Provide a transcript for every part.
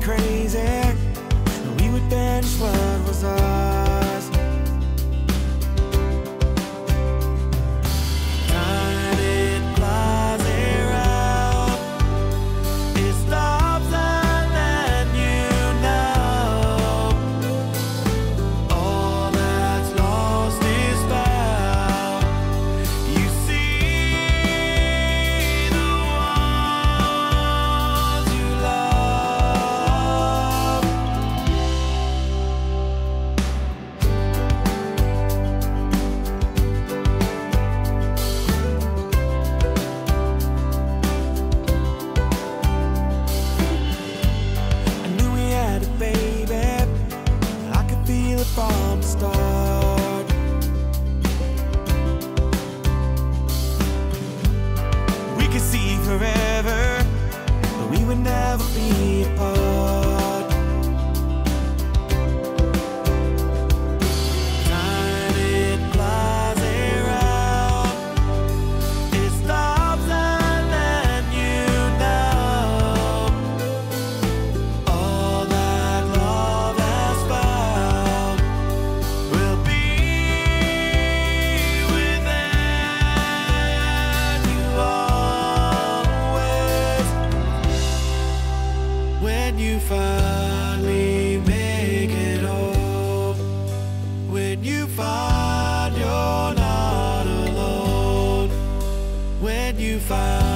crazy. We would dance, what was up. you finally make it home, when you find you're not alone, when you find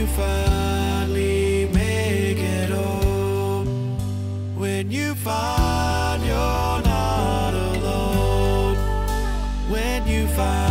you finally make it home, when you find you're not alone, when you find